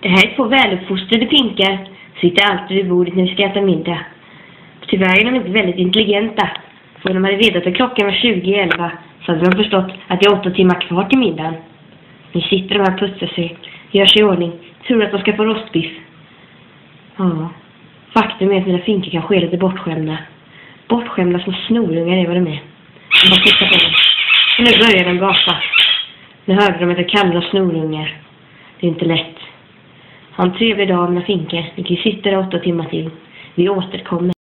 Det här är två väluppfostrade finkar. Sitter alltid vid bordet när vi ska äta middag. Tyvärr är de inte väldigt intelligenta. För de hade vetat att klockan var 20 i elva så hade de förstått att det är åtta timmar kvar till middagen. Nu sitter de här och putsar sig, gör sig i ordning, tror att de ska få rostbiff. Ja, faktum är att mina finkar kanske är lite bortskämda. Bortskämda som snorungar är vad de är. De bara tittar på dem. Och nu börjar de gapa. Nu hörde de att jag kallade dem snorungar. Det är inte lätt. Ha en trevlig dag mina Finke, Ni kan ju sitta där åtta timmar till. Vi återkommer.